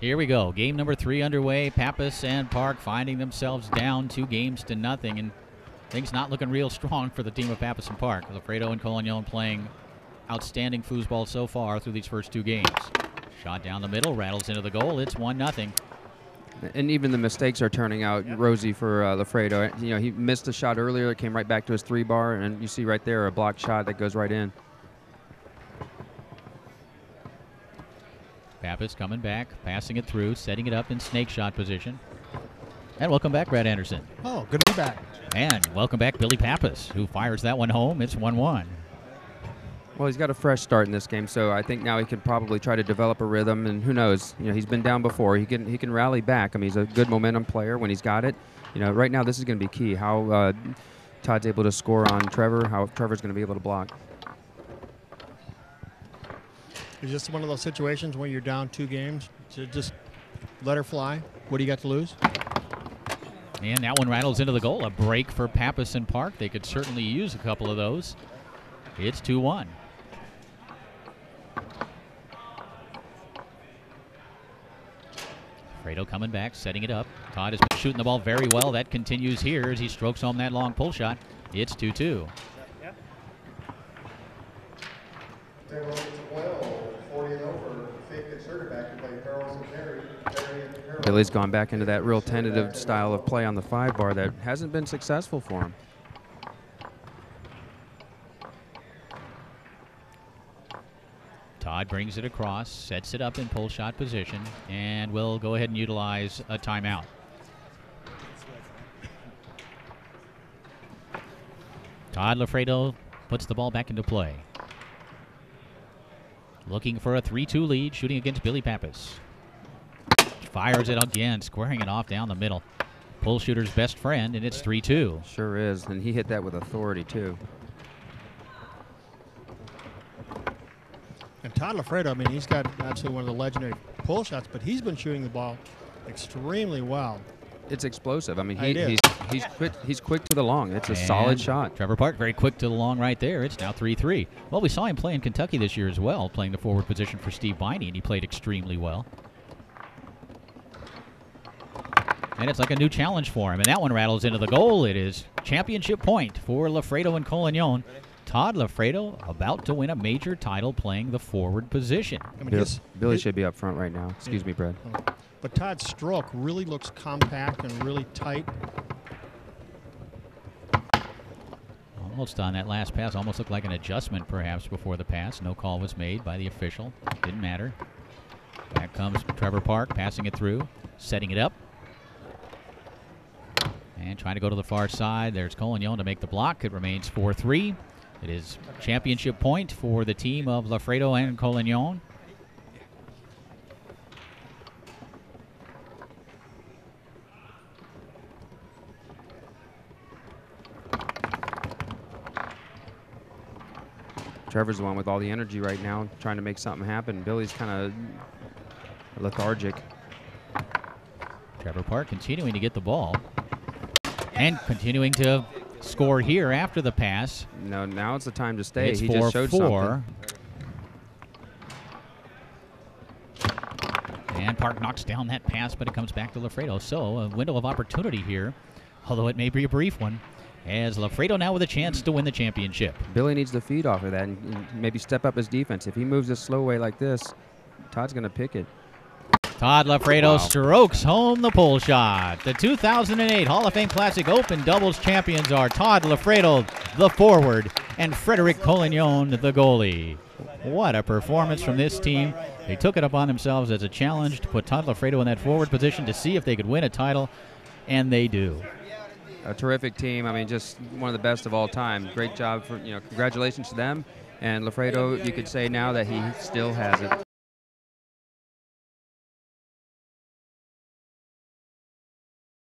Here we go. Game number three underway. Pappas and Park finding themselves down two games to nothing, and things not looking real strong for the team of Pappas and Park. Loffredo and Collignon playing outstanding foosball so far through these first two games. Shot down the middle, rattles into the goal. It's one nothing. And even the mistakes are turning out rosy for uh, Loffredo. You know, he missed a shot earlier, it came right back to his three bar, and you see right there a blocked shot that goes right in. Pappas coming back, passing it through, setting it up in snake shot position. And welcome back, Brad Anderson. Oh, good to be back. And welcome back, Billy Pappas, who fires that one home. It's 1 1. Well, he's got a fresh start in this game, so I think now he can probably try to develop a rhythm. And who knows? You know, he's been down before. He can he can rally back. I mean, he's a good momentum player when he's got it. You know, right now this is going to be key. How uh, Todd's able to score on Trevor. How Trevor's going to be able to block. Is this one of those situations where you're down two games to just let her fly? What do you got to lose? And that one rattles into the goal. A break for Pappas and Park. They could certainly use a couple of those. It's 2 1. Fredo coming back, setting it up. Todd has been shooting the ball very well. That continues here as he strokes home that long pull shot. It's 2 2. Billy's gone back into that real tentative style of play on the five bar that hasn't been successful for him. Todd brings it across, sets it up in pull shot position, and will go ahead and utilize a timeout. Todd Loffredo puts the ball back into play. Looking for a 3 2 lead, shooting against Billy Pappas. Fires it again, squaring it off down the middle. Pull shooter's best friend, and it's 3 2. Sure is, and he hit that with authority, too. And Todd Loffredo, I mean, he's got absolutely one of the legendary pull shots, but he's been shooting the ball extremely well. It's explosive. I mean, he, is. he's he's quick. He's quick to the long. It's a solid shot. Trevor Park very quick to the long right there. It's now 3 3. Well, we saw him play in Kentucky this year as well, playing the forward position for Steve Biney, and he played extremely well. And it's like a new challenge for him. And that one rattles into the goal. It is championship point for Loffredo and Collignon. Todd Loffredo about to win a major title playing the forward position. I mean, Bill- his- Billy his- should be up front right now. Excuse me, Brad. But Todd's stroke really looks compact and really tight. Almost on that last pass, almost looked like an adjustment perhaps before the pass. No call was made by the official. Didn't matter. Back comes Trevor Park, passing it through, setting it up. And trying to go to the far side. There's Collignon to make the block. It remains 4 3. It is championship point for the team of Loffredo and Collignon. Trevor's the one with all the energy right now, trying to make something happen. Billy's kind of lethargic. Trevor Park continuing to get the ball. And continuing to score here after the pass. No, now it's the time to stay. It's he 4 just showed 4. something. And Park knocks down that pass, but it comes back to Loffredo. So a window of opportunity here, although it may be a brief one, as Loffredo now with a chance to win the championship. Billy needs to feed off of that and, and maybe step up his defense. If he moves this slow way like this, Todd's going to pick it. Todd Loffredo Wow. strokes home the pull shot. The 2008 Hall of Fame Classic Open doubles champions are Todd Loffredo, the forward, and Frederick Collignon, the goalie. What a performance from this team. They took it upon themselves as a challenge to put Todd Loffredo in that forward position to see if they could win a title, and they do. A terrific team. I mean, just one of the best of all time. Great job for you know. Congratulations to them. And Loffredo, you could say now that he still has it.